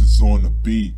Is on the beat.